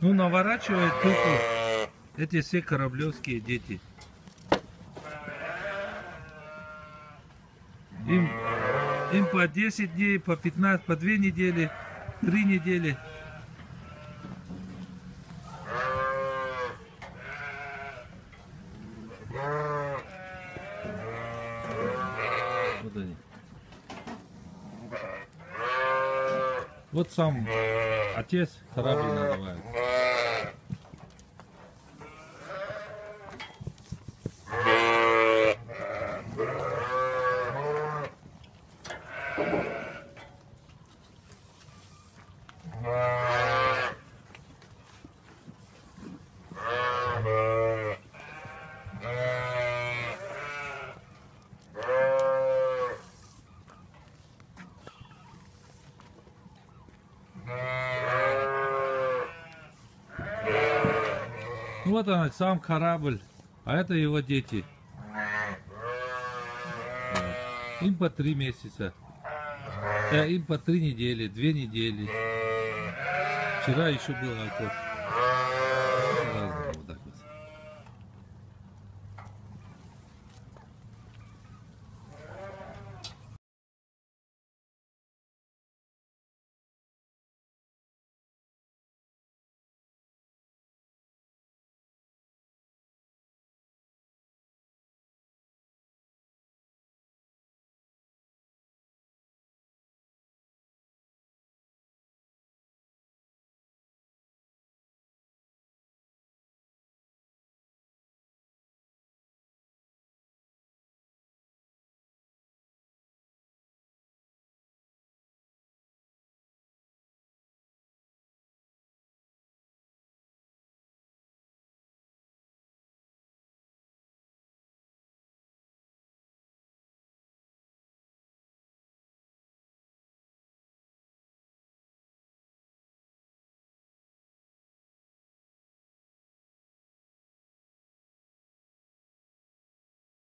Ну, наворачивает только эти все кораблевские дети. Им, им по 10 дней, по 15, по 2 недели, 3 недели. Вот они. Вот сам отец Харабри называют. Вот он, сам корабль, а это его дети. Им по три месяца а им по три недели, две недели. Вчера еще было. наркотик.